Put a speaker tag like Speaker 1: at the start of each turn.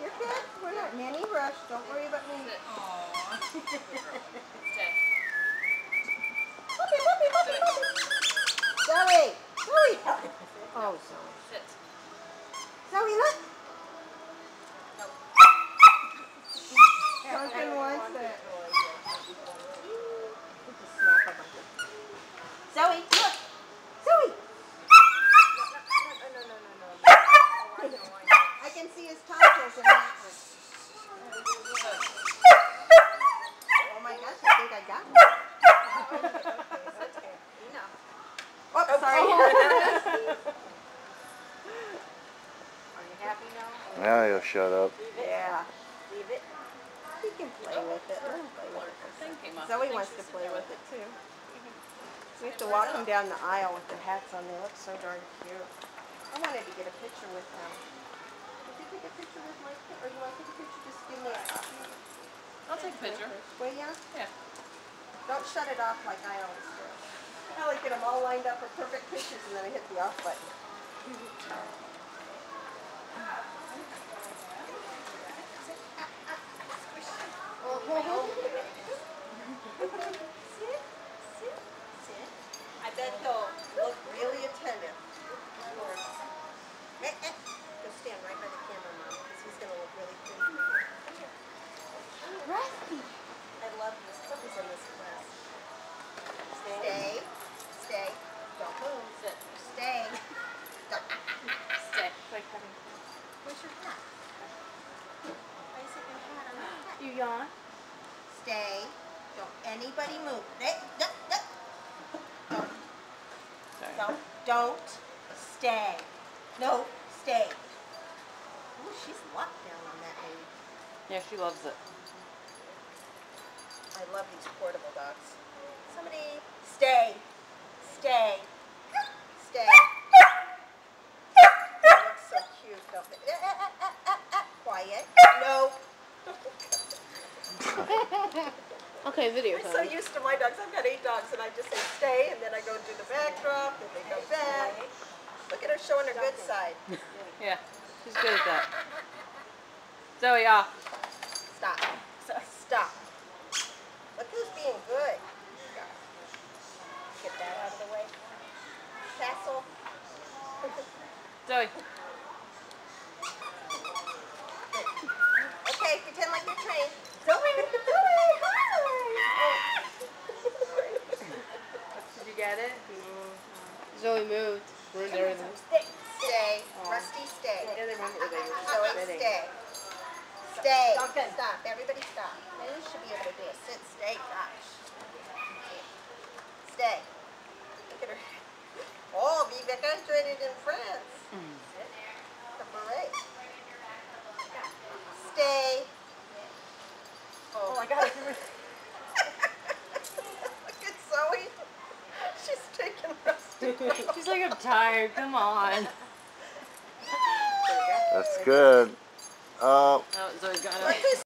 Speaker 1: You're good. We're not in any rush. Don't worry about me.
Speaker 2: Aww.
Speaker 1: Puppy, puppy, puppy, puppy. Zoe. Oh, Zoe.
Speaker 2: Sit.
Speaker 1: Zoe, look.
Speaker 2: No.
Speaker 1: Duncan wants it. Snap a bunch of- Zoe, look. Zoe. I can see his tonsils in that one. Oh my gosh, I think I got one. Oh, sorry.
Speaker 2: Are you happy now?
Speaker 3: Now he'll shut up.
Speaker 1: yeah. Leave it. He can play with it. Let him play with it.
Speaker 2: Thing came up.
Speaker 1: Zoe wants to play with it too. We have to walk them down the aisle with their hats on. They look so darn cute. I wanted to get a picture with them. Did you take a picture with my kid? Or you want to take a picture? Just give me a copy.
Speaker 2: I'll take a picture.
Speaker 1: Will ya?
Speaker 2: Yeah.
Speaker 1: Don't shut it off like I always do. I like get them all lined up for perfect pictures and then I hit the off button. Sit, sit, sit. I bet he'll look really attentive. Eh, eh. Go stand right by the camera, Mom, because he's going to look really pretty for you. Come here. Rusty. I love this. Puppies in this class. Stay. Stay. Don't move.
Speaker 2: Sit.
Speaker 1: Stay. Don't.
Speaker 2: Stay.
Speaker 1: Where's your hat? Why is it your hat on your hat?
Speaker 2: You yawn?
Speaker 1: Stay. Don't anybody move. Hey, no, no. Don't. Don't. Don't. Stay. No. Stay. Ooh, she's locked down on that baby.
Speaker 2: Yeah, she loves it.
Speaker 1: I love these portable dogs. Somebody stay. Stay. Stay. They look so cute, don't they? Ah, ah, ah, ah, ah, ah. Quiet. No.
Speaker 2: Okay, video
Speaker 1: I'm so used to my dogs. I've got eight dogs, and I just say stay, and then I go do the backdrop, and they go back. Look at her showing her good side.
Speaker 2: Yeah, she's good at that. Zoe, off.
Speaker 1: Stop. Stop. Look who's being good. Get that out of the way. Castle.
Speaker 2: Zoe.
Speaker 1: Okay, pretend like you're trained. Zoe, Zoe, hi.
Speaker 2: Did you get it?
Speaker 4: Zoe moved. Ruined everything.
Speaker 1: Stay. Stay. Rusty, stay.
Speaker 4: Yeah, they remember they were
Speaker 1: Zoe,
Speaker 4: sitting.
Speaker 1: stay. Stay. Stop. Everybody stop. You should be able to do a sit, stay. Gosh. Stay. Look at her. Oh, we graduated in France. The beret. Stay. Oh my God. Look at Zoe. She's taking Rusty.
Speaker 2: She's like, I'm tired. Come on.
Speaker 3: That's good. Uh,
Speaker 2: Oh, Zoe's got it.
Speaker 1: who's